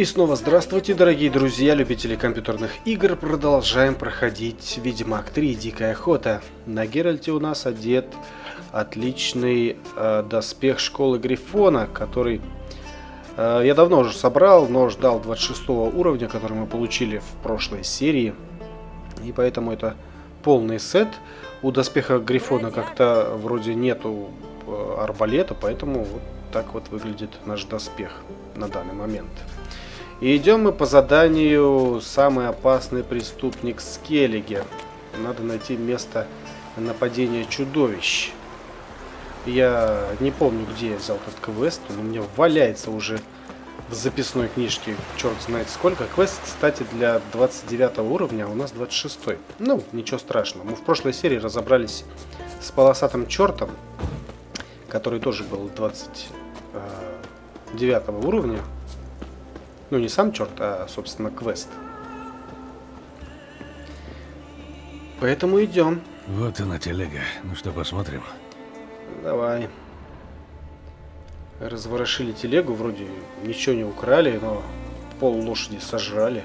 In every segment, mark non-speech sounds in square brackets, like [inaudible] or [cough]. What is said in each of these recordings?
И снова здравствуйте, дорогие друзья, любители компьютерных игр. Продолжаем проходить Ведьмак 3 Дикая Охота. На Геральте у нас одет отличный э, доспех школы Грифона, который э, я давно уже собрал, но ждал 26 уровня, который мы получили в прошлой серии. И поэтому это полный сет. У доспеха Грифона как-то вроде нету э, арбалета, поэтому вот так вот выглядит наш доспех на данный момент. И идем мы по заданию «Самый опасный преступник Скеллиге». Надо найти место нападения чудовищ. Я не помню, где я взял этот квест. Он у меня валяется уже в записной книжке. Черт знает сколько. Квест, кстати, для 29 уровня, а у нас 26. Ну, ничего страшного. Мы в прошлой серии разобрались с полосатым чертом, который тоже был 29 уровня. Ну, не сам черт, а, собственно, квест. Поэтому идем. Вот она телега. Ну что, посмотрим? Давай. Разворошили телегу, вроде ничего не украли, но пол лошади сожрали.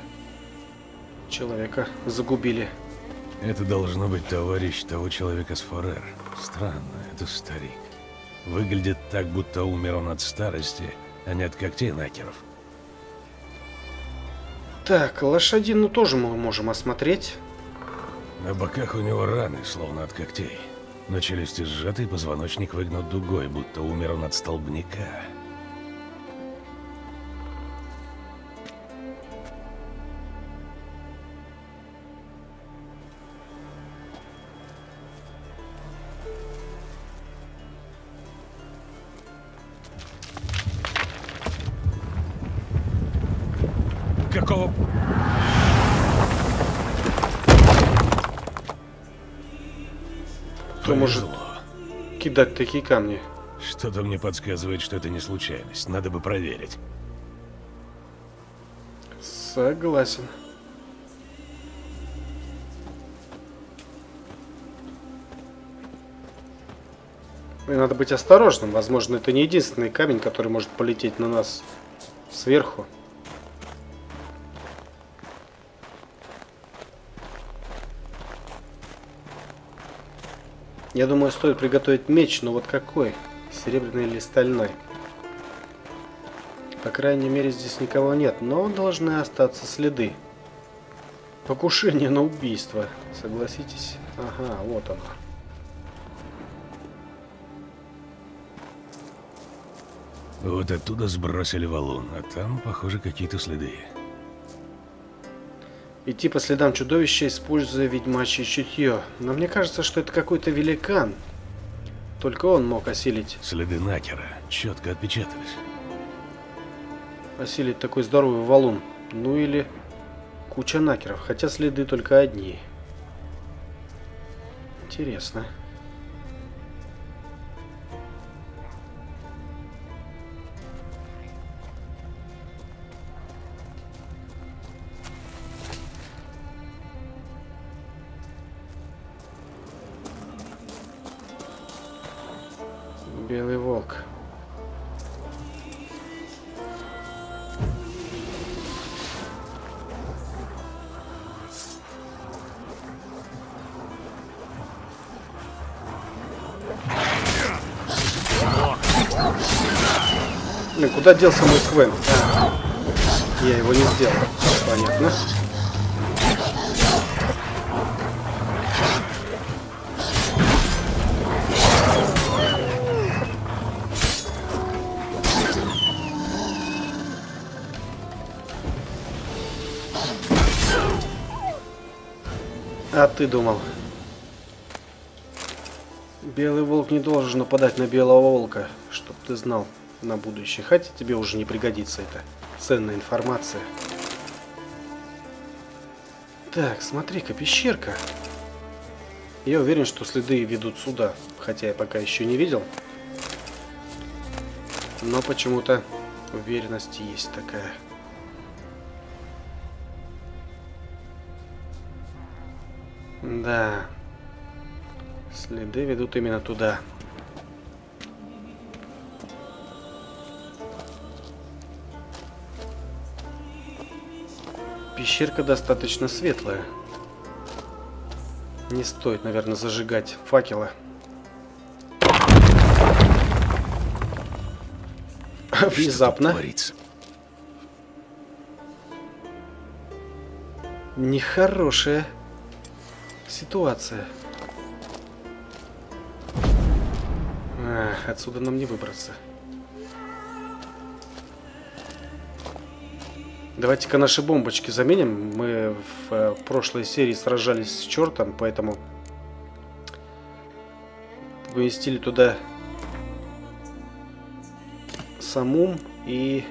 Человека загубили. Это должно быть товарищ того человека с Форер. Странно, это старик. Выглядит так, будто умер он от старости, а не от когтей накеров. Так, лошадину тоже мы можем осмотреть. На боках у него раны, словно от когтей. На челюсти сжатый позвоночник выгнут дугой, будто умер он от столбняка. Кидать такие камни? Что-то мне подсказывает, что это не случайность. Надо бы проверить. Согласен. И надо быть осторожным. Возможно, это не единственный камень, который может полететь на нас сверху. Я думаю, стоит приготовить меч, но вот какой? Серебряный или стальной? По крайней мере, здесь никого нет, но должны остаться следы. Покушение на убийство, согласитесь? Ага, вот оно. Вот оттуда сбросили валун, а там, похоже, какие-то следы. Идти по следам чудовища, используя ведьмачье чутье. Но мне кажется, что это какой-то великан. Только он мог осилить, Следы Накера четко отпечатались. осилить такой здоровый валун. Ну или куча накеров, хотя следы только одни. Интересно. Белый куда делся мой Квен? А, я его не сделал. Понятно. А ты думал? Белый волк не должен нападать на белого волка, чтоб ты знал на будущее. Хотя тебе уже не пригодится это. Ценная информация. Так, смотри-ка, пещерка. Я уверен, что следы ведут сюда, хотя я пока еще не видел. Но почему-то уверенность есть такая. Да. Следы ведут именно туда. Пещерка достаточно светлая. Не стоит, наверное, зажигать факела. Внезапно. Нехорошая ситуация. Ах, отсюда нам не выбраться. Давайте-ка наши бомбочки заменим. Мы в э, прошлой серии сражались с чертом, поэтому поместили туда самум и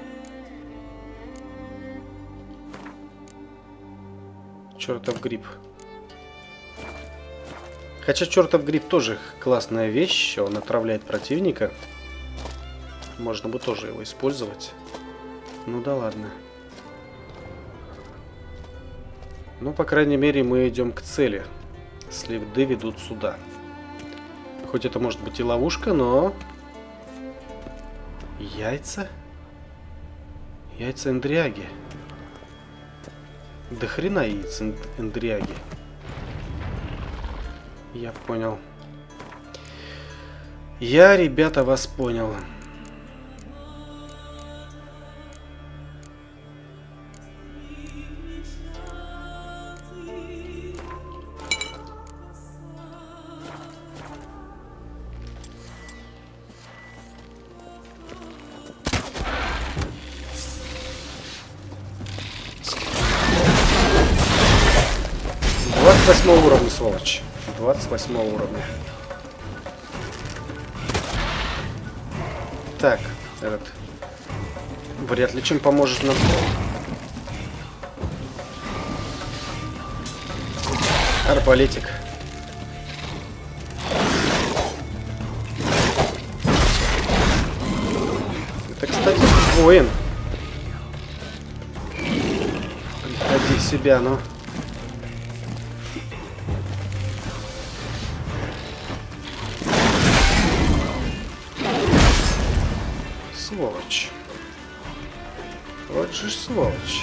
чертов гриб. Хотя чертов гриб тоже классная вещь, он отравляет противника. Можно бы тоже его использовать. Ну да ладно. Ну, по крайней мере, мы идем к цели. Следы ведут сюда. Хоть это может быть и ловушка, но... Яйца? Яйца эндряги. До хрена яиц эндряги. Я понял. Я, ребята, вас понял. 28 уровня. Так, этот... Вряд ли чем поможет нам. Арбалетик. Это, кстати, воин. Приходи в себя, но... Ну. Сволочь. Вот же сволочь.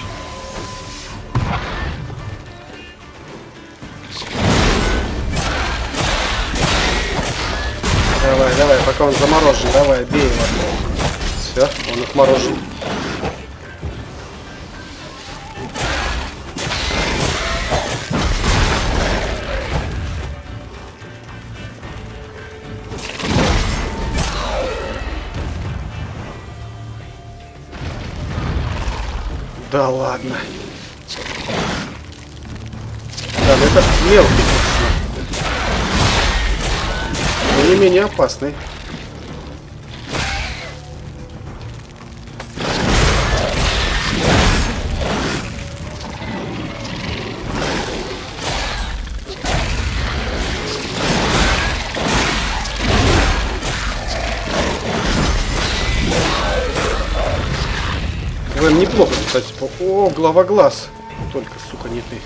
Давай, давай, пока он заморожен, давай, бей его. Все, он отморожен. Да ладно. Да, ну это мелкий, Но не менее опасный. Блин, неплохо, кстати. О, глава глаз. Только, сука, не ты.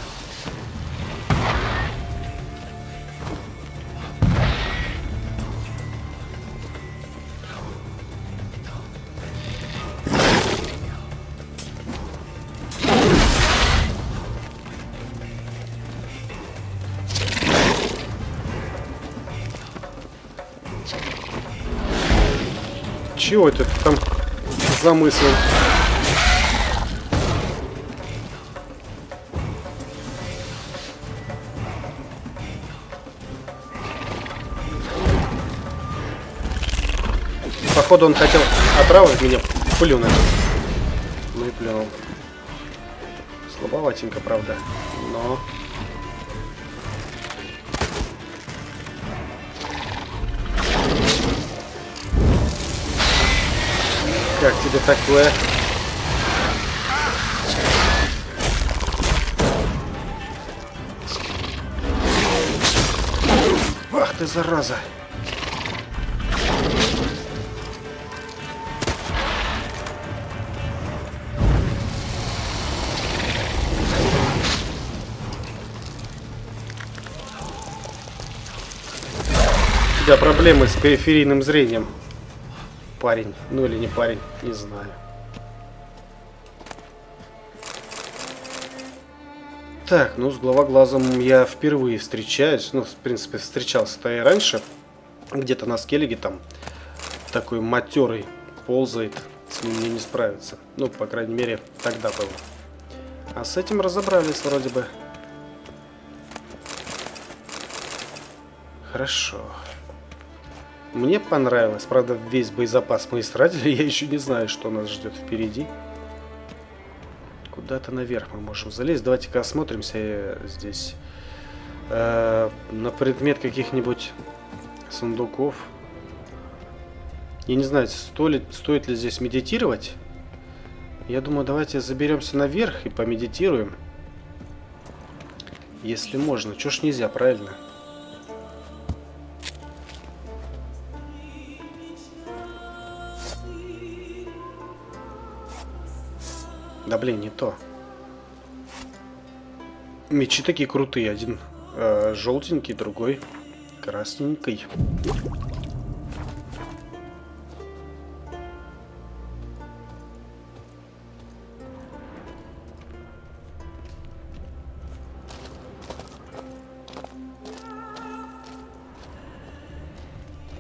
Чего это там замысел? Походу он хотел отраву в меня плюнуть. Ну и плюнул. Слабоватенько, правда. Но... Как тебе такое? Ах ты, зараза! Тебя проблемы с периферийным зрением. Парень. Ну или не парень, не знаю. Так, ну с главоглазом я впервые встречаюсь. Ну, в принципе, встречался-то и раньше. Где-то на скеллиге там такой матерый ползает. С ним мне не справиться. Ну, по крайней мере, тогда было. А с этим разобрались вроде бы. Хорошо. Мне понравилось. Правда, весь боезапас мы истратили. [laughs] Я еще не знаю, что нас ждет впереди. Куда-то наверх мы можем залезть. Давайте-ка осмотримся здесь. Э, на предмет каких-нибудь сундуков. Я не знаю, стоит, стоит ли здесь медитировать. Я думаю, давайте заберемся наверх и помедитируем. Если можно. Чё ж нельзя, правильно? Да блин, не то. Мечи такие крутые. Один э, желтенький, другой красненький.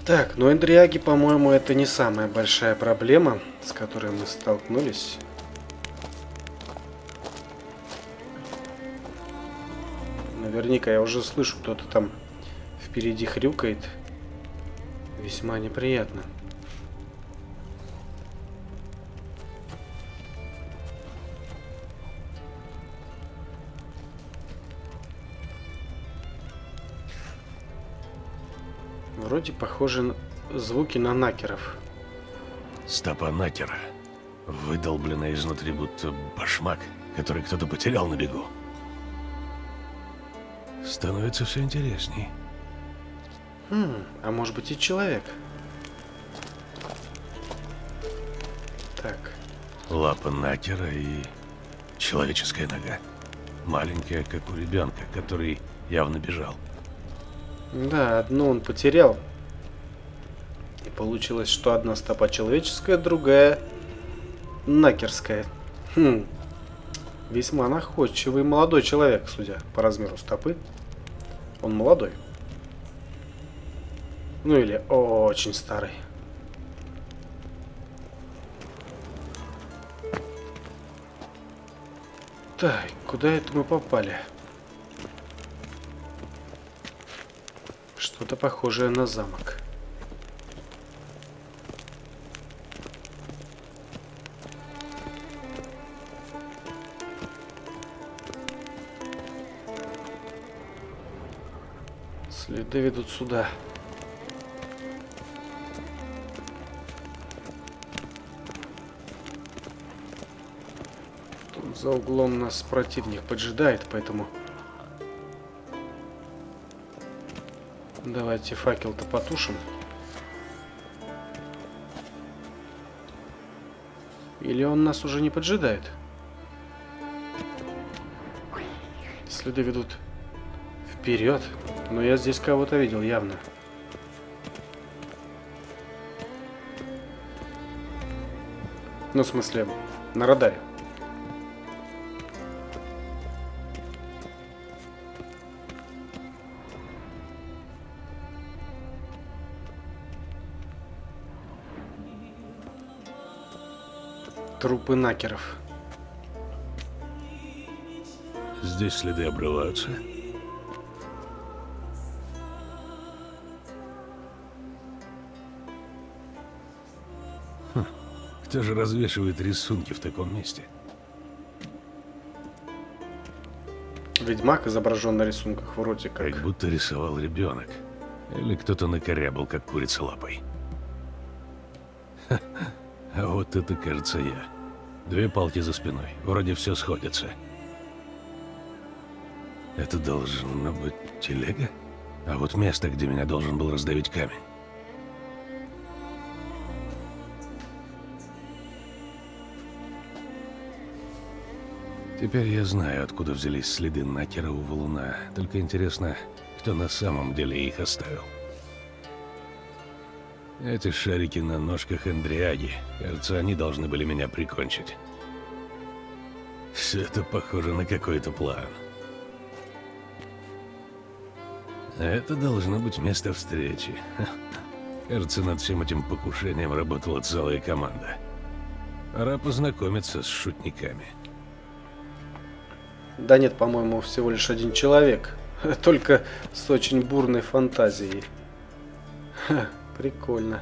Так, ну эндриаги, по-моему, это не самая большая проблема, с которой мы столкнулись. Наверняка я уже слышу, кто-то там впереди хрюкает. Весьма неприятно. Вроде похожи звуки на накеров. Стопа накера. Выдолбленная изнутри будто башмак, который кто-то потерял на бегу. Становится все интересней. Хм, а может быть и человек. Так. Лапа накера и человеческая нога. Маленькая, как у ребенка, который явно бежал. Да, одну он потерял. И получилось, что одна стопа человеческая, другая накерская. Хм. Весьма находчивый молодой человек, судя по размеру стопы. Он молодой. Ну или очень старый. Так, куда это мы попали? Что-то похожее на замок. Следы ведут сюда. Тут за углом нас противник поджидает, поэтому... Давайте факел-то потушим. Или он нас уже не поджидает? Следы ведут вперед. Но я здесь кого-то видел, явно. Ну, в смысле, на радаре. Трупы накеров. Здесь следы обрываются. Кто же развешивает рисунки в таком месте? Ведьмак изображен на рисунках вроде как. Как будто рисовал ребенок. Или кто-то накорябал, как курица лапой. А вот это, кажется, я. Две палки за спиной. Вроде все сходится. Это должно быть телега? А вот место, где меня должен был раздавить камень. Теперь я знаю, откуда взялись следы Накера у. Только интересно, кто на самом деле их оставил. Эти шарики на ножках Эндриаги. Кажется, они должны были меня прикончить. Все это похоже на какой-то план. Это должно быть место встречи. [laughs] Кажется, над всем этим покушением работала целая команда. Пора познакомиться с шутниками. Да нет, по-моему, всего лишь один человек. [laughs] Только с очень бурной фантазией. Ха, прикольно.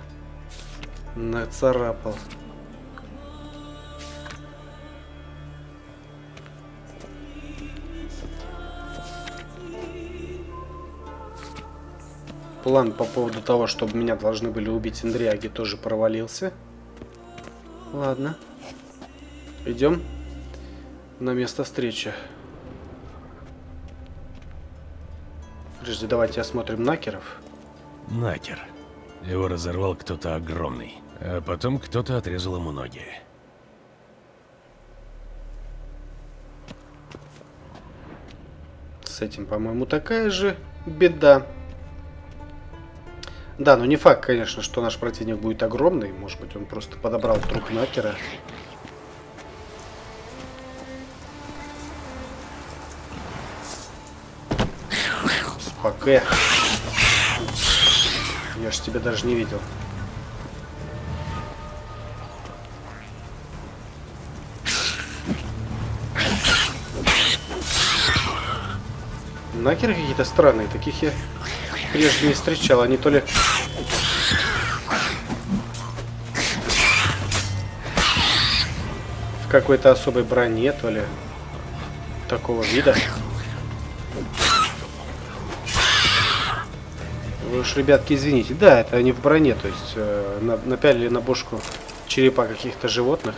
Нацарапал. План по поводу того, чтобы меня должны были убить Индриаги, тоже провалился. Ладно. Идем на место встречи. Подожди, давайте осмотрим Накеров. Накер. Его разорвал кто-то огромный. А потом кто-то отрезал ему ноги. С этим, по-моему, такая же беда. Да, но не факт, конечно, что наш противник будет огромный. Может быть, он просто подобрал труп Накера. Спокэ. Я ж тебя даже не видел. Накеры какие-то странные, таких я прежде не встречал. Они то ли... В какой-то особой броне, то ли такого вида. Вы уж, ребятки, извините. Да, это они в броне, то есть э, на, напялили на бошку черепа каких-то животных.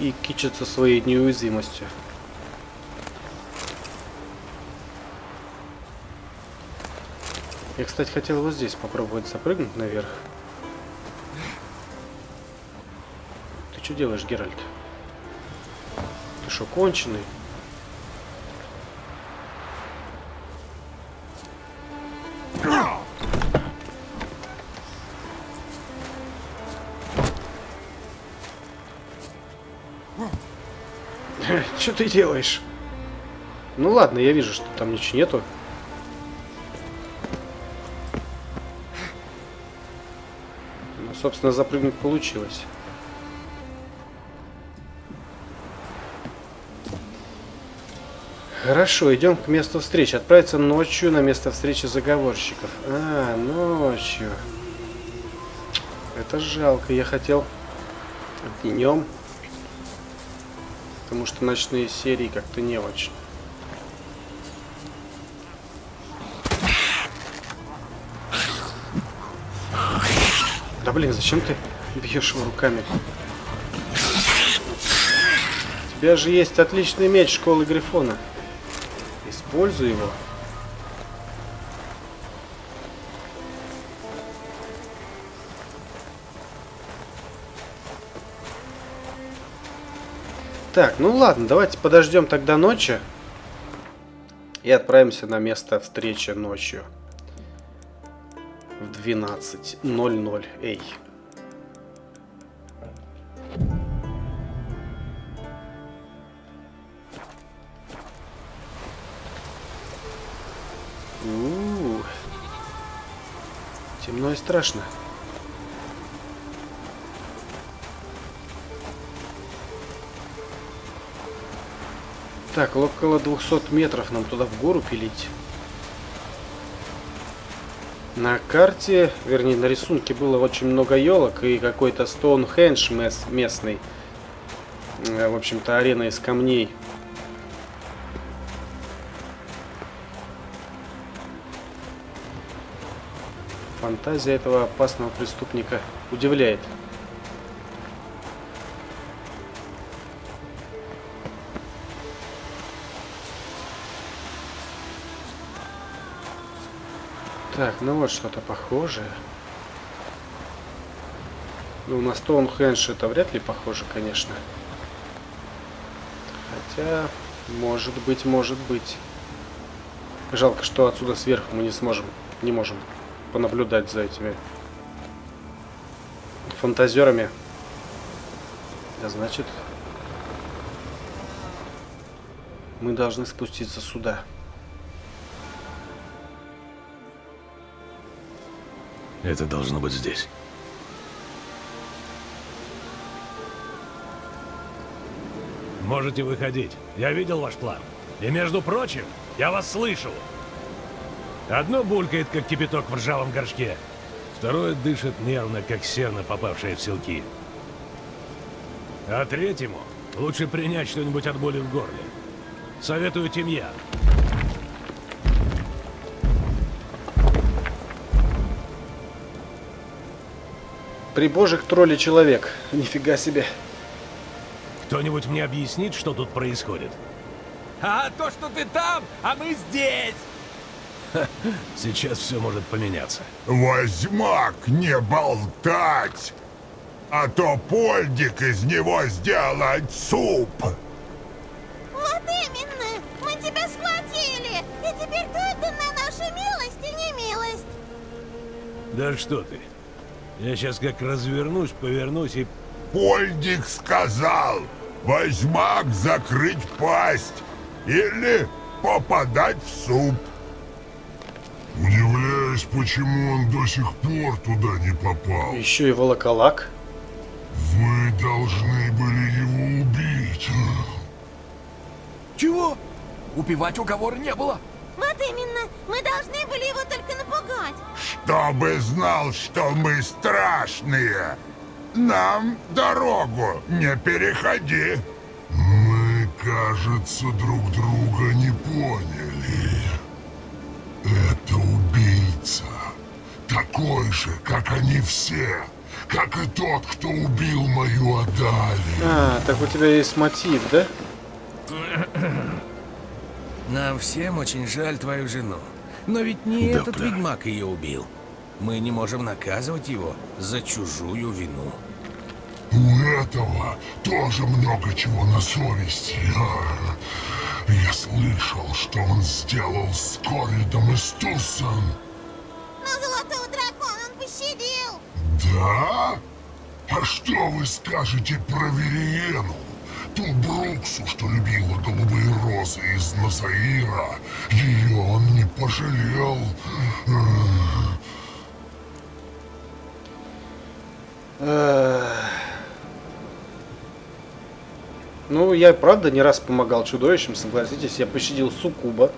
И кичатся своей неуязвимостью. Я, кстати, хотел вот здесь попробовать запрыгнуть наверх. Ты что делаешь, Геральт? Ты что, конченый? Что ты делаешь? Ну ладно, я вижу, что там ничего нету. собственно, запрыгнуть получилось. Хорошо, идем к месту встречи. Отправиться ночью на место встречи заговорщиков. А, ночью. Это жалко. Я хотел днем. Потому что ночные серии как-то не очень. Да блин, зачем ты бьешь его руками? У тебя же есть отличный меч школы Грифона. Используй его. Так, ну ладно, давайте подождем тогда ночи. И отправимся на место встречи ночью в 12.00. Эй. У -у -у. Темно и страшно. Так, около 200 метров нам туда в гору пилить. На карте, вернее на рисунке было очень много елок и какой-то Стоунхендж местный. Э, в общем-то арена из камней. Фантазия этого опасного преступника удивляет. Так, ну вот что-то похожее. Ну, на Стоунхендж это вряд ли похоже, конечно. Хотя, может быть, может быть. Жалко, что отсюда сверху мы не сможем, не можем понаблюдать за этими фантазерами. А значит, мы должны спуститься сюда. Это должно быть здесь. Можете выходить. Я видел ваш план. И между прочим, я вас слышал. Одно булькает, как кипяток в ржавом горшке. Второе дышит нервно, как серна, попавшая в селки. А третьему лучше принять что-нибудь от боли в горле. Советую тимьян. Прибожик тролли человек. Нифига себе. Кто-нибудь мне объяснит, что тут происходит? А то, что ты там, а мы здесь! Сейчас все может поменяться. Возьмак, не болтать! А то польдик из него сделать суп! Вот именно! Мы тебя схватили! И теперь ты отдан на нашу милость и не милость! Да что ты? Я сейчас как развернусь, повернусь и... Польдик сказал, возьмак закрыть пасть или попадать в суп. Удивляюсь, почему он до сих пор туда не попал. Еще и волоколак. Вы должны были его убить. Чего? Убивать уговора не было. Вот именно! Мы должны были его только напугать! Чтобы знал, что мы страшные. Нам дорогу не переходи. Мы, кажется, друг друга не поняли. Это убийца. Такой же, как они все. Как и тот, кто убил мою Адали. А, так у тебя есть мотив, да? [clears throat] Нам всем очень жаль твою жену. Но ведь не Да, этот бля. ведьмак ее убил. Мы не можем наказывать его за чужую вину. У этого тоже много чего на совести. А, Я слышал, что он сделал с Коридом и Стусом. Но золотого дракона он пощадил! Да? А что вы скажете про Вериену? Ту Бруксу, что любила голубые розы из Назаира. Ее он не пожалел. Ну, я правда не раз помогал чудовищам, согласитесь. Я пощадил Сукуба.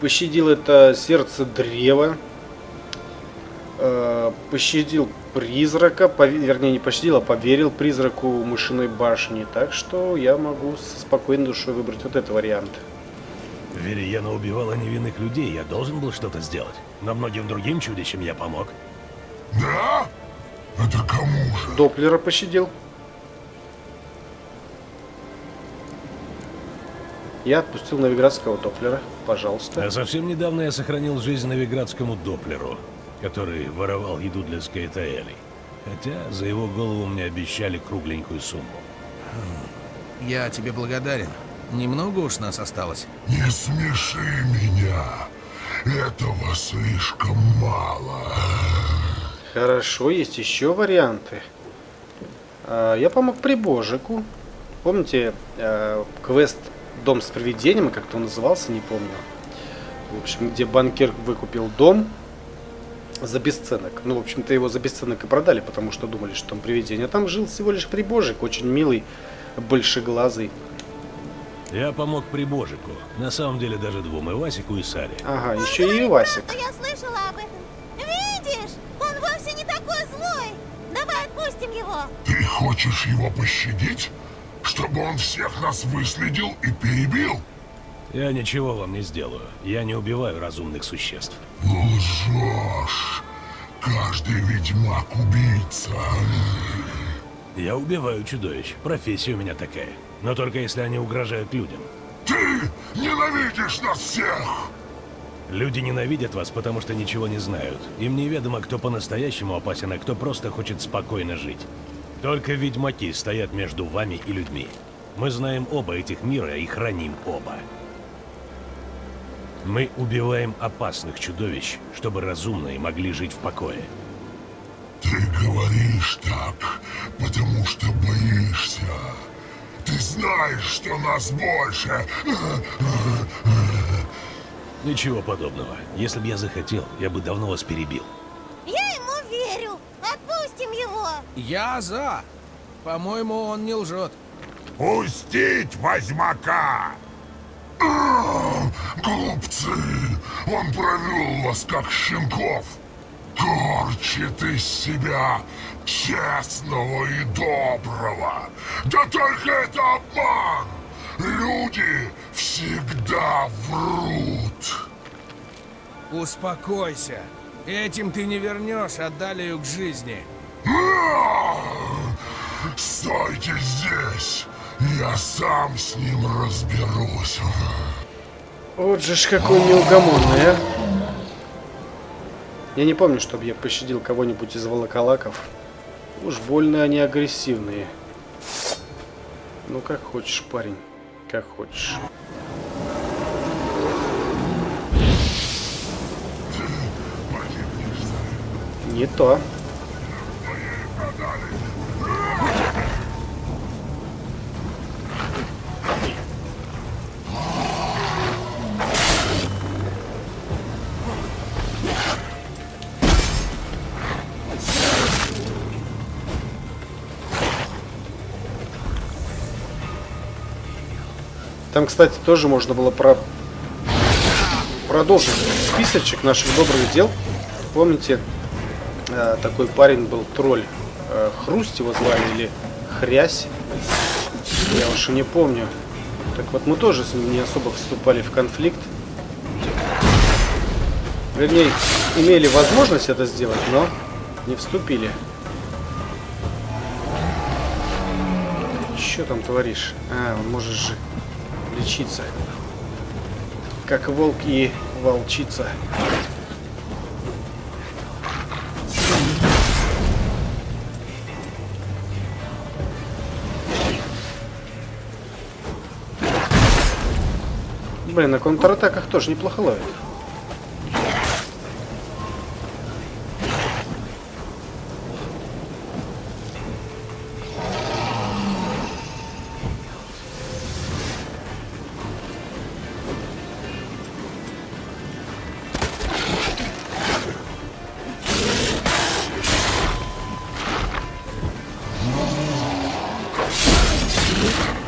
Пощадил это сердце древа. Э, Пощадил призрака. пове- Вернее, не пощадил, а поверил призраку мышиной башни. Так что я могу со спокойной душой выбрать вот этот вариант. Вериена убивала невинных людей, я должен был что-то сделать. Но многим другим чудищам я помог. Да? Это кому же? Доплера пощадил. Я отпустил новиградского Доплера. Пожалуйста. А совсем недавно я сохранил жизнь новиградскому Доплеру, который воровал еду для Скайтаэлей. Хотя за его голову мне обещали кругленькую сумму. Я тебе благодарен. Немного уж нас осталось. Не смеши меня. Этого слишком мало. Хорошо, есть еще варианты. А, Я помог Прибожику. Помните, э, квест «Дом с привидением», как-то он назывался, не помню. В общем, где банкир выкупил дом за бесценок. Ну, в общем-то, его за бесценок и продали, потому что думали, что там привидение. А там жил всего лишь Прибожик, очень милый, большеглазый. Я помог Прибожику. На самом деле даже двум, и Васику, и Саре. Ага, еще и Васик. Да я слышала об этом! Видишь? Он вовсе не такой злой! Давай отпустим его! Ты хочешь его пощадить? Чтобы он всех нас выследил и перебил? Я ничего вам не сделаю. Я не убиваю разумных существ. Лжешь. Каждый ведьмак убийца. Я убиваю чудовищ. Профессия у меня такая. Но только если они угрожают людям. Ты ненавидишь нас всех! Люди ненавидят вас, потому что ничего не знают. Им неведомо, кто по-настоящему опасен, а кто просто хочет спокойно жить. Только ведьмаки стоят между вами и людьми. Мы знаем оба этих мира и храним оба. Мы убиваем опасных чудовищ, чтобы разумные могли жить в покое. Ты говоришь так, потому что боишься. Ты знаешь, что нас больше. Ничего подобного. Если бы я захотел, я бы давно вас перебил. Я ему Я за. По-моему, он не лжет. Пустить возьмака! Глупцы! Он провел вас как щенков! Корчит из себя честного и доброго! Да только это обман! Люди всегда врут! Успокойся. Этим ты не вернешь Адалию к жизни. Стойте здесь! Я сам с ним разберусь. Вот же ж какой неугомонный, а. Я не помню, чтобы я пощадил кого-нибудь из волоколаков. Уж больно они агрессивные. Ну, как хочешь, парень. Как хочешь. Не то. Там, кстати, тоже можно было про... продолжить списочек наших добрых дел. Помните, э, такой парень был тролль. Э, Хруст его звали или Хрясь. Я уж и не помню. Так вот, мы тоже с ним не особо вступали в конфликт. Вернее, имели возможность это сделать, но не вступили. Что там творишь? А, он может же лечиться. Как волк и волчица. Блин, на контратаках тоже неплохо ловит.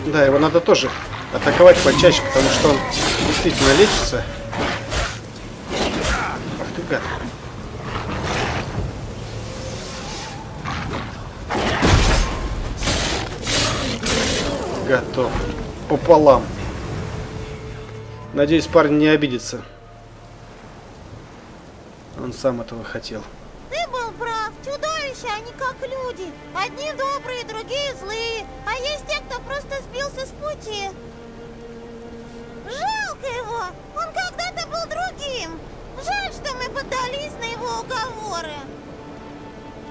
Да, его надо тоже атаковать почаще, потому что он действительно лечится. Ах ты гад. Готов. Пополам. Надеюсь, парень не обидится. Он сам этого хотел. Ты был прав. Чудовища, они как люди. Одни добрые, другие злые. А есть те, кто просто сбился с пути. Он когда-то был другим. Жаль, что мы поддались на его уговоры.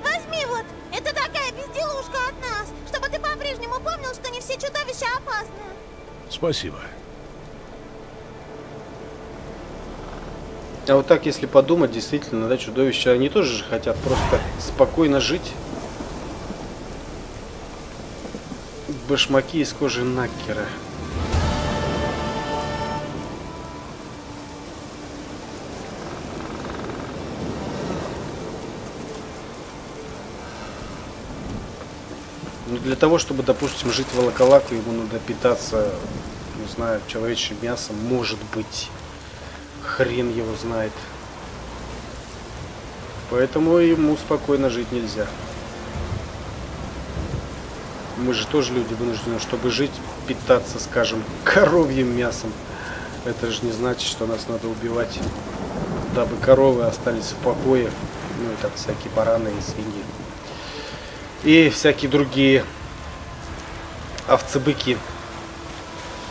Возьми вот. Это такая безделушка от нас. Чтобы ты по-прежнему помнил, что не все чудовища опасны. Спасибо. А вот так, если подумать, действительно, да, чудовища, они тоже же хотят просто спокойно жить. Башмаки из кожи Наккера. Для того, чтобы, допустим, жить Волоколаку, ему надо питаться, не знаю, человечьим мясом, может быть. Хрен его знает. Поэтому ему спокойно жить нельзя. Мы же тоже люди вынуждены, чтобы жить, питаться, скажем, [laughs] коровьим мясом. Это же не значит, что нас надо убивать, дабы коровы остались в покое. Ну и так всякие бараны и свиньи. И всякие другие овцы-быки.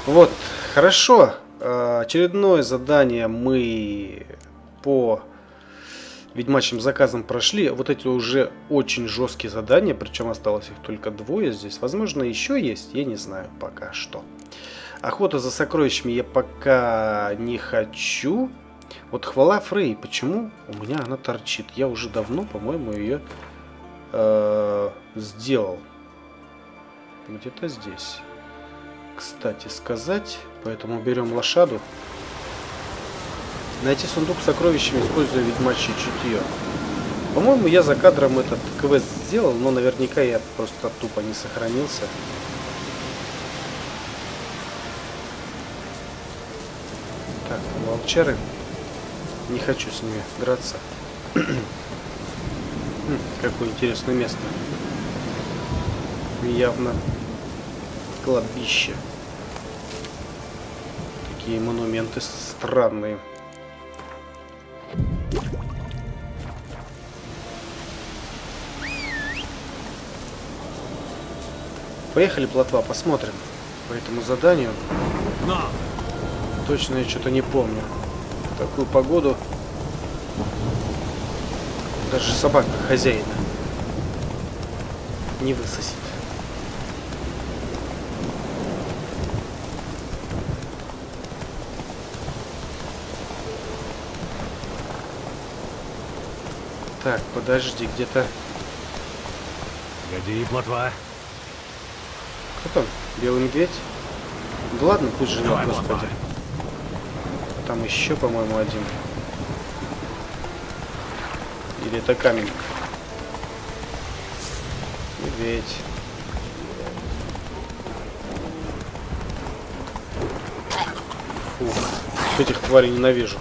Вот, хорошо. А, Очередное задание мы по ведьмачьим заказам прошли. Вот эти уже очень жесткие задания, причем осталось их только двое здесь. Возможно, еще есть, я не знаю пока что. Охота за сокровищами я пока не хочу. Вот хвала Фрей, почему у меня она торчит? Я уже давно, по-моему, ее э, сделал. Где-то здесь. Кстати сказать, поэтому берем лошаду. Найти сундук с сокровищами, используя ведьмачье чутье. По-моему, я за кадром этот квест сделал, но наверняка я просто тупо не сохранился. Так, волчары. Не хочу с ними драться. [clears throat] Хм, какое интересное место. Явно кладбище. Такие монументы странные. Поехали, плотва, посмотрим. По этому заданию. Но! Точно я что-то не помню. Такую погоду даже собака хозяина не высосет. Так, подожди, где-то... Годи, плотва. Кто там? Белый медведь? Да ладно, пусть живет, Давай, господи. плотва. Там еще, по-моему, один. Или это камень? Медведь. Фух. Этих тварей ненавижу.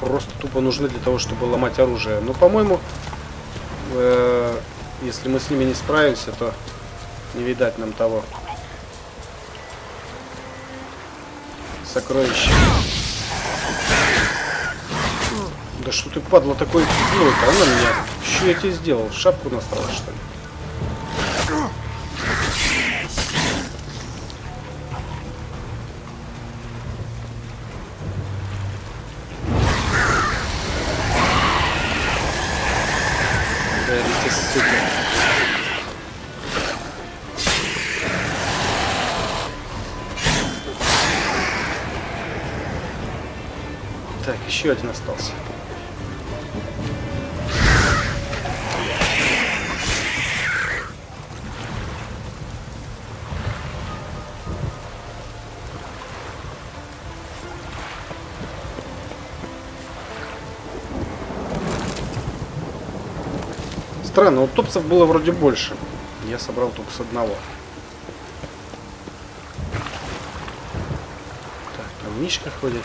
Просто тупо нужны для того, чтобы ломать оружие. Но, по-моему, э, если мы с ними не справимся, то не видать нам того. Сокровище. Да что ты, падла, такой сделал-то? Она меня. Что я тебе сделал? Шапку настала, что ли? Еще один остался. Странно, вот топсов было вроде больше. Я собрал только с одного. Так, там Мишка ходит.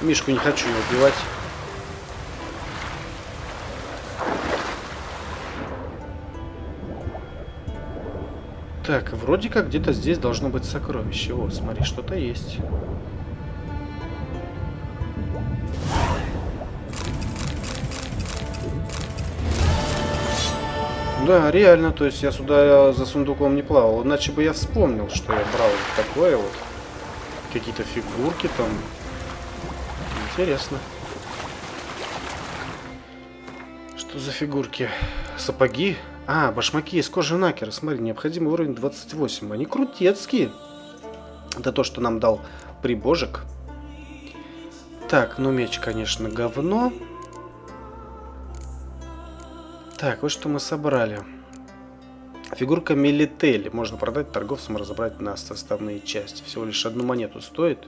Мишку не хочу я убивать. Так, вроде как где-то здесь должно быть сокровище. Вот, смотри, что-то есть. Да, реально, то есть я сюда за сундуком не плавал. Иначе бы я вспомнил, что я брал такое вот. Какие-то фигурки там. Интересно. Что за фигурки? Сапоги? А, башмаки из кожи накера. Смотри, необходимый уровень 28. Они крутецкие. Это то, что нам дал прибожик. Так, ну меч, конечно, говно. Так, вот что мы собрали. Фигурка Мелители. Можно продать торговцам, разобрать на составные части. Всего лишь одну монету стоит.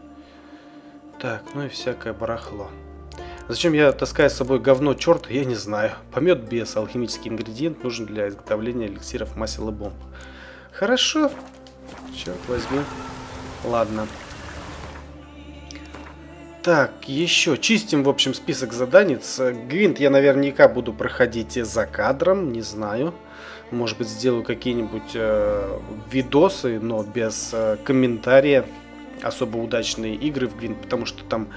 Так, ну и всякое барахло. Зачем я таскаю с собой говно черта, я не знаю. Помет без алхимический ингредиент нужен для изготовления эликсиров масел и бомб. Хорошо. Черт возьми. Ладно. Так, еще чистим, в общем, список заданиц. Гвинт я наверняка буду проходить за кадром, не знаю. Может быть, сделаю какие-нибудь э, видосы, но без э, комментария. Особо удачные игры в Гвинт, потому что там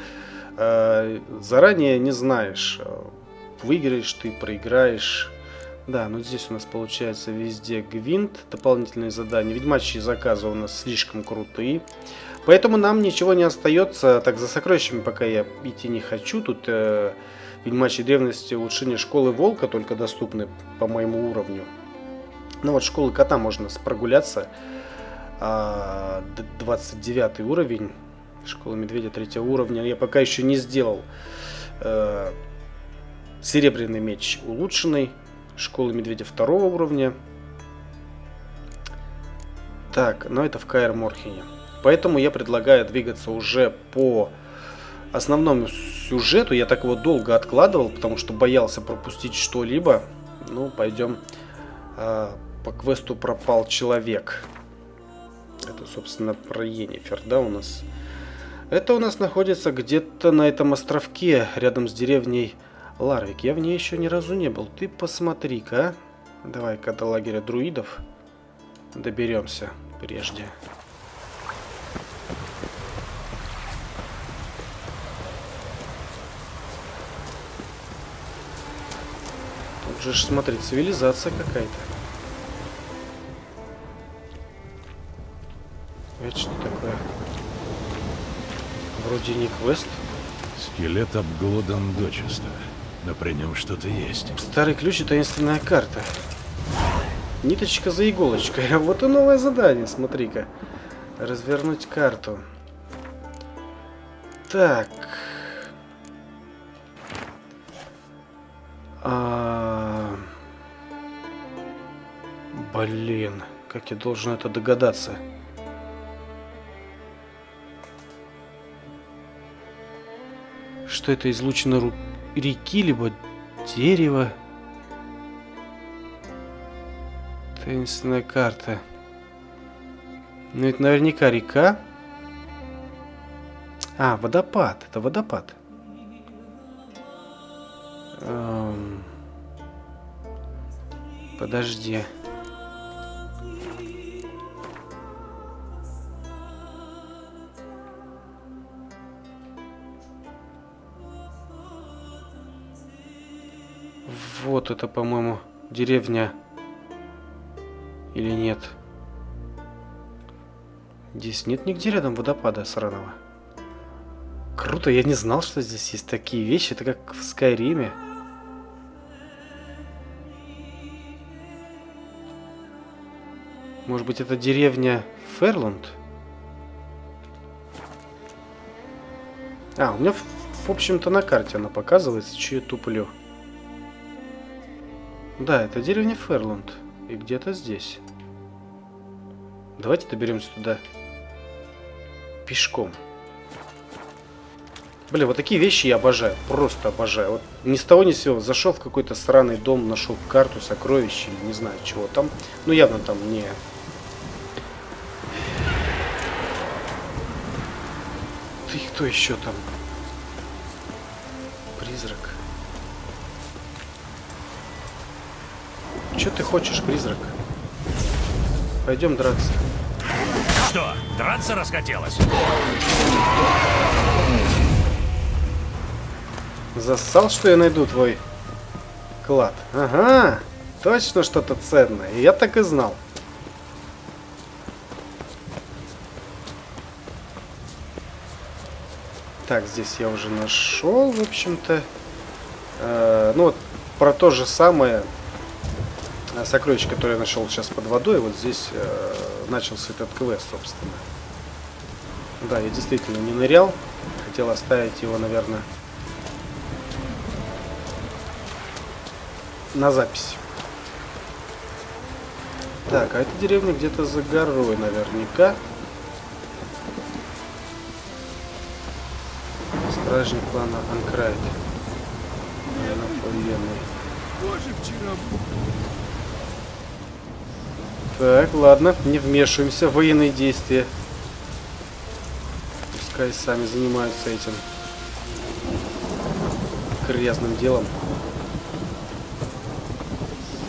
э, заранее не знаешь, э, выиграешь ты, проиграешь. Да, но здесь у нас получается везде Гвинт, дополнительные задания. Ведьмачьи заказы у нас слишком крутые. Поэтому нам ничего не остается. Так, за сокровищами пока я идти не хочу. Тут э, Ведьмачьей древности улучшение школы волка только доступны по моему уровню. Ну вот школы кота можно прогуляться. А, 29 уровень. Школа медведя третьего уровня. Я пока еще не сделал. Э, серебряный меч улучшенный. Школа медведя второго уровня. Так, но это в Каэр Морхене. Поэтому я предлагаю двигаться уже по основному сюжету. Я так его долго откладывал, потому что боялся пропустить что-либо. Ну, пойдем э, по квесту пропал человек. Это, собственно, про Енифер, да, у нас. Это у нас находится где-то на этом островке, рядом с деревней Ларвик. Я в ней еще ни разу не был. Ты посмотри-ка, а. Давай-ка до лагеря друидов доберемся прежде. Тут же, смотри, цивилизация какая-то. Это что такое? Вроде не квест. Скелет обглодан дочисто. Но при нем что-то есть. Старый ключ и таинственная карта. Ниточка за иголочкой. [laughs] Вот и новое задание, смотри-ка. Развернуть карту. Так. А... Блин, как я должен это догадаться? Что это излучено ру... реки, либо дерево? Таинственная карта. Ну это наверняка река. А, водопад. Это водопад. Эм... Подожди. Вот это, по-моему, деревня. Или нет? Здесь нет нигде рядом водопада сраного. Круто, я не знал, что здесь есть такие вещи. Это как в Скайриме. Может быть, это деревня Ферланд? А, у меня, в, общем-то, на карте она показывается, че я туплю. Да, это деревня Ферланд. И где-то здесь. Давайте доберемся туда пешком. Блин, вот такие вещи я обожаю. Просто обожаю. Вот ни с того ни с сего. Зашел в какой-то сраный дом, нашел карту, сокровища, не знаю чего там. Ну, явно там не... Ты кто еще там? Призрак. Что ты хочешь, призрак? Пойдем драться. Что, драться расхотелось? Зассал, что я найду твой клад? Ага, точно что-то ценное. Я так и знал. Так, здесь я уже нашел, в общем-то. Э, ну вот, про то же самое сокровище, которое я нашел сейчас под водой, вот здесь э, начался этот квест, собственно. Да, я действительно не нырял. Хотел оставить его, наверное, на запись. Так, а эта деревня где-то за горой наверняка. Стражник плана Анкрайт. Наверное, Тоже вчера так, ладно, не вмешиваемся в военные действия. Пускай сами занимаются этим грязным делом.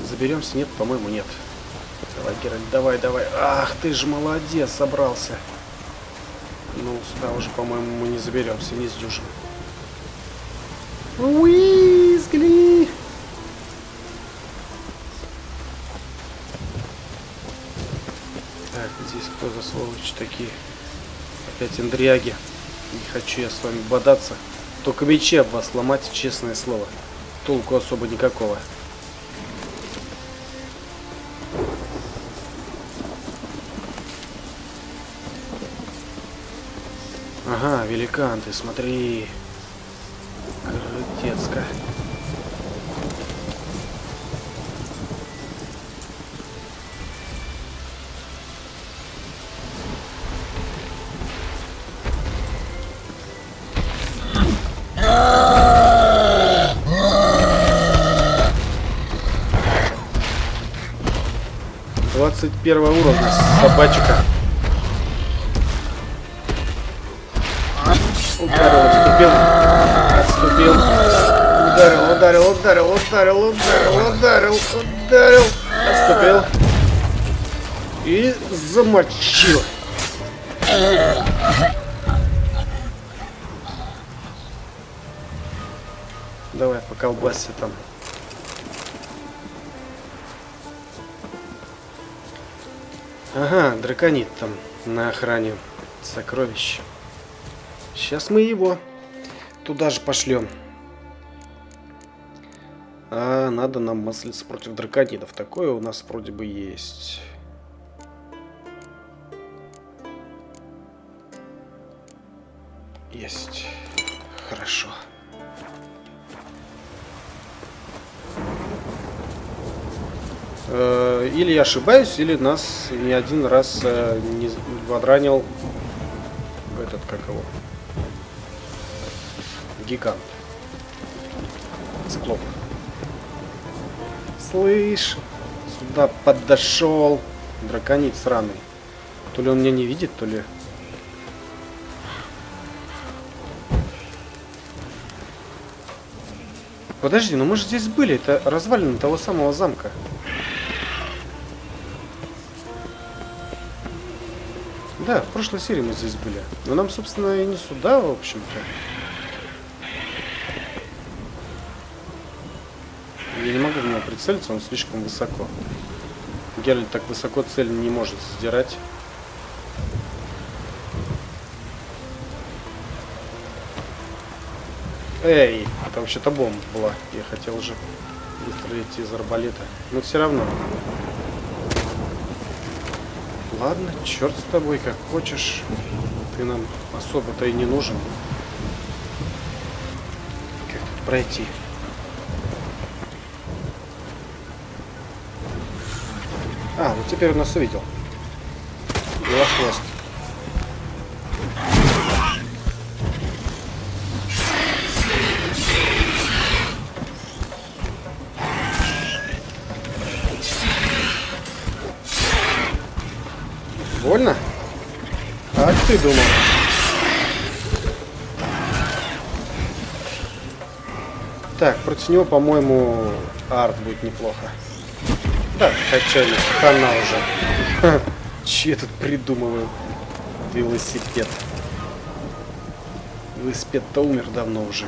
Заберемся? Нет, по-моему, нет. Давай, Геральт, давай, давай. Ах, ты же молодец, собрался. Ну, сюда уже, по-моему, мы не заберемся, не сдюжим. Уизгли! Такие? Опять индряги. Не хочу я с вами бодаться. Только мечи об вас ломать, честное слово. Толку особо никакого. Ага, великан ты, смотри. Крутецко. 21 уровня, собачка. Ударил, отступил. Отступил. Ударил, ударил, ударил, ударил, ударил, ударил, ударил. Отступил. И замочил. Давай, по колбасе там. Ага, драконит там на охране сокровища. Сейчас мы его туда же пошлем. А надо нам маслиться против драконидов. Такое у нас вроде бы есть. Есть. Или я ошибаюсь, или нас не один раз э, не подранил этот, как его, гигант. Циклоп. Слышь, сюда подошел драконит сраный. То ли он меня не видит, то ли... Подожди, ну мы же здесь были, это развалины того самого замка. Прошлой серии мы здесь были. Но нам, собственно, и не сюда, в общем-то. Я не могу в него прицелиться, он слишком высоко. Геральт так высоко цель не может сдирать. Эй, это вообще-то бомба была. Я хотел уже выстрелить из арбалета. Но все равно. Ладно, черт с тобой, как хочешь. Ты нам особо-то и не нужен. Как тут пройти? А, вот теперь он нас увидел. Белохвост. Него, по-моему, арт будет неплохо. Да, хотя хана уже. [laughs] Че тут придумываю? Велосипед. Велосипед-то умер давно уже.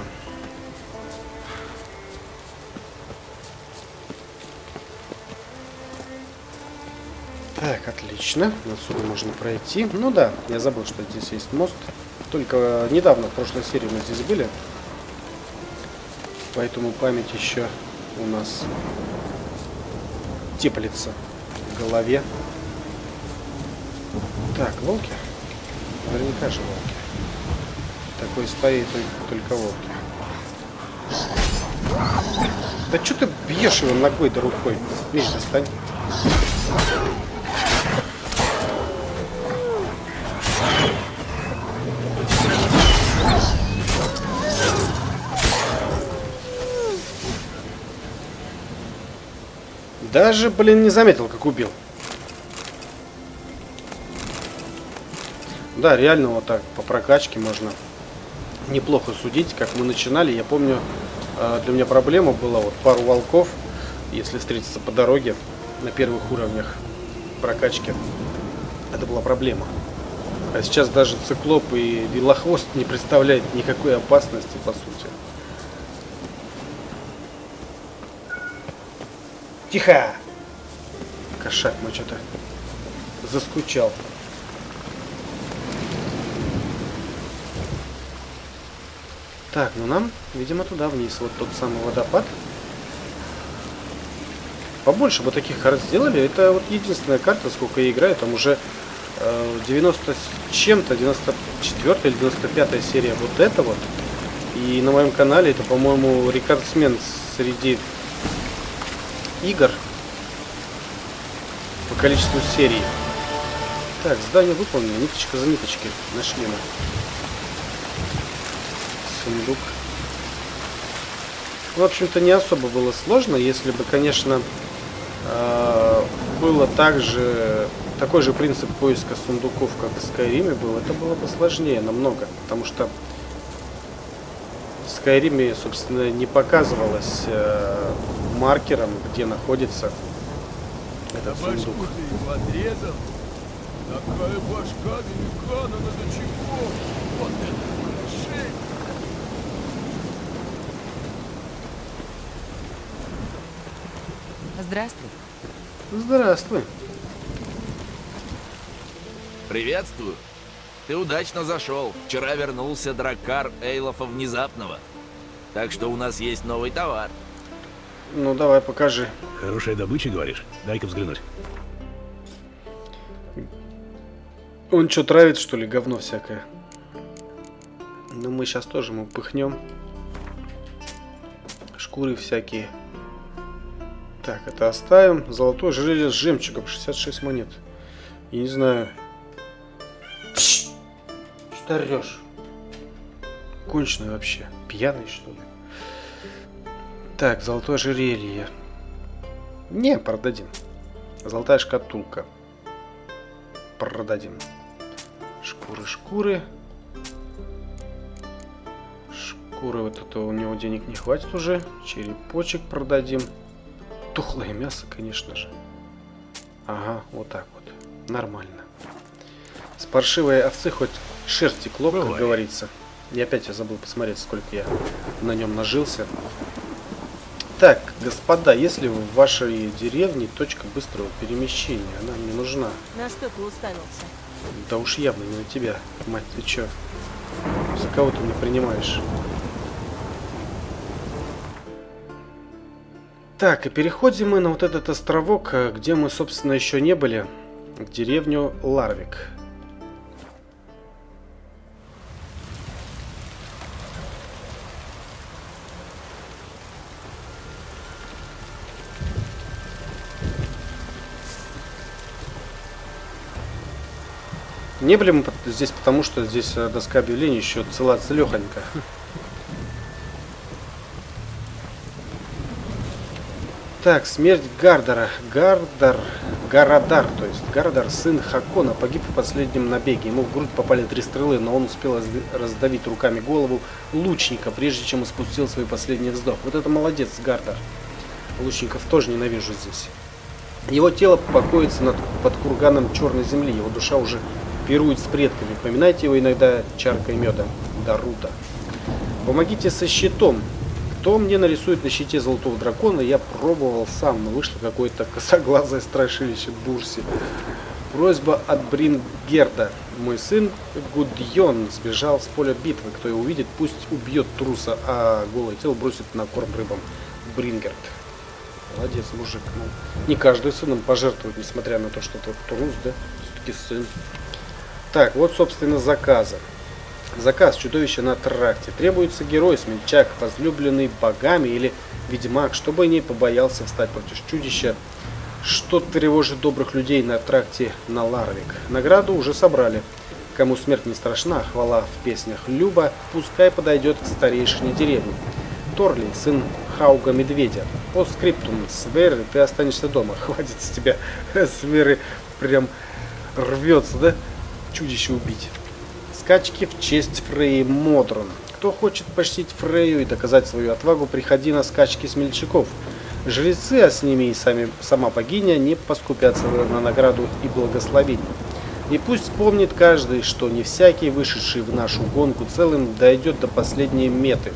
Так, отлично. Отсюда можно пройти. Ну да, я забыл, что здесь есть мост. Только недавно, в прошлой серии мы здесь были. Поэтому память еще у нас теплится в голове. Так, волки? Наверняка же волки. Такой стоит только, волки. Да что ты бьешь его ногой да рукой? Меч достань. Даже, блин, не заметил, как убил. Да, реально вот так по прокачке можно неплохо судить, как мы начинали. Я помню, э, для меня проблема была вот пару волков, если встретиться по дороге на первых уровнях прокачки. Это была проблема. А сейчас даже циклоп и белохвост не представляет никакой опасности, по сути. Тихо! Кошак мой что-то заскучал. Так, ну нам, видимо, туда вниз. Вот тот самый водопад. Побольше бы таких карт сделали. Это вот единственная карта, сколько я играю. Там уже э, 90 с чем-то, 94 или 95 серия вот это вот. И на моем канале это, по-моему, рекордсмен среди игр количеству серий. Так, задание выполнено. Ниточка за ниточкой. Нашли мы. Сундук. В общем-то, не особо было сложно, если бы, конечно, э было также такой же принцип поиска сундуков, как в Скайриме был, это было бы сложнее намного, потому что в Скайриме, собственно, не показывалось э, маркером, где находится этот сундук. отрезал. Такая башка великана, но до чего? Вот это шея. Здравствуй. Здравствуй. Приветствую. Ты удачно зашел. Вчера вернулся драккар Эйлофа Внезапного. Так что у нас есть новый товар. Ну давай, покажи. Хорошая добыча, говоришь? Дай-ка взглянуть. Он что, травит, что ли, говно всякое? Ну, мы сейчас тоже ему пыхнем. Шкуры всякие. Так, это оставим. Золотое ожерелье с жемчугом. 66 монет. Я не знаю. Что орешь? Конченый вообще. Пьяный, что ли? Так, золотое ожерелье. Не, продадим. Золотая шкатулка. Продадим. Шкуры, шкуры. Шкуры вот это у него денег не хватит уже. Черепочек продадим. Тухлое мясо, конечно же. Ага, вот так вот. Нормально. С паршивой овцы хоть шерсти клоп, как говорится. И опять я забыл посмотреть, сколько я на нем нажился. Господа, если в вашей деревне точка быстрого перемещения, она мне нужна. На что ты уставился? Да уж явно не на тебя. Мать, ты чё? За кого ты не принимаешь? Так, и переходим мы на вот этот островок, э, где мы, собственно, еще не были. В деревню Ларвик. Не были мы здесь потому, что здесь э, доска объявлений еще цела целехонька. Так, смерть Гардера. Гардар, Гарадар, то есть Гардар, сын Хакона, погиб в последнем набеге. Ему в грудь попали три стрелы, но он успел разд- раздавить руками голову лучника, прежде чем испустил свой последний вздох. Вот это молодец, Гардар. Лучников тоже ненавижу здесь. Его тело покоится над, под курганом черной земли. Его душа уже пирует с предками. Поминайте его иногда чаркой меда. Дарута. Помогите со щитом. Кто мне нарисует на щите золотого дракона, я пробовал сам, но вышло какое-то косоглазое страшилище Бурси. Просьба от Брингерда. Мой сын Гудьон сбежал с поля битвы. Кто его увидит, пусть убьет труса, а голое тело бросит на корм рыбам. Брингерд. Молодец, мужик. Ну, не каждый сыном пожертвует, несмотря на то, что это трус, да? Все-таки сын. Так, вот, собственно, заказы. Заказ чудовища на тракте. Требуется герой, смельчак, возлюбленный богами или ведьмак, чтобы не побоялся встать против чудища, что тревожит добрых людей на тракте на Ларвик. Награду уже собрали. Кому смерть не страшна, хвала в песнях Люба, пускай подойдет к старейшине деревни. Торли, сын Хауга Медведя. По скриптум, Сверы, ты останешься дома. [laughs] Хватит с тебя [laughs] Сверы прям рвется, да? Чудище убить. Скачки в честь Фреи Модрон. Кто хочет почтить Фрею и доказать свою отвагу, приходи на скачки смельчаков. Жрецы, а с ними и сами, сама богиня, не поскупятся на награду и благословение. И пусть помнит каждый, что не всякий, вышедший в нашу гонку целым, дойдет до последней меты.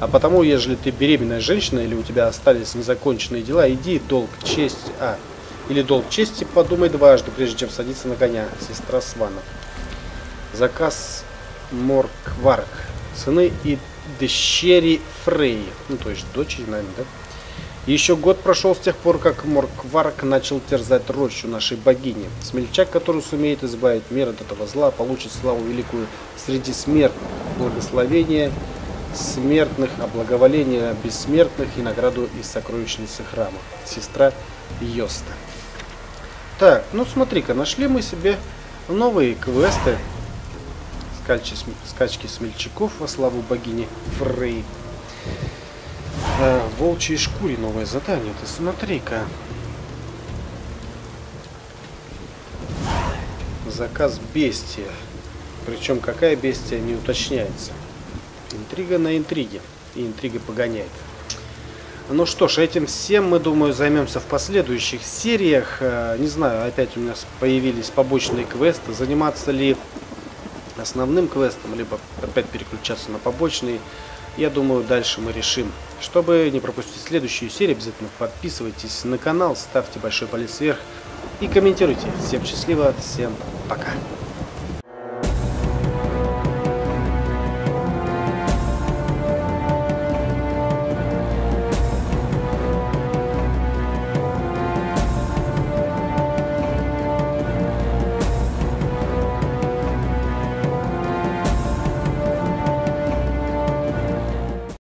А потому, ежели ты беременная женщина или у тебя остались незаконченные дела, иди долг честь, а, или долг чести, подумай дважды, прежде чем садиться на коня, сестра Свана. Заказ Моркварк. Сыны и дщери Фреи. Ну, то есть дочери, наверное, да? Еще год прошел с тех пор, как Моркварк начал терзать рощу нашей богини. Смельчак, который сумеет избавить мир от этого зла, получит славу великую среди смертных, благословение смертных, а благоволение бессмертных и награду из сокровищницы храма. Сестра Йоста. Так, ну смотри-ка, нашли мы себе новые квесты. Скачки, скачки смельчаков во славу богини Фрей. Э, волчьей шкуре новое задание. Ты смотри-ка. Заказ бестия. Причем какая бестия не уточняется. Интрига на интриге. И интрига погоняет. Ну что ж, этим всем мы, думаю, займемся в последующих сериях. Э, не знаю, опять у меня появились побочные квесты. Заниматься ли основным квестом, либо опять переключаться на побочный. Я думаю, дальше мы решим. Чтобы не пропустить следующую серию, обязательно подписывайтесь на канал, ставьте большой палец вверх и комментируйте. Всем счастливо, всем пока.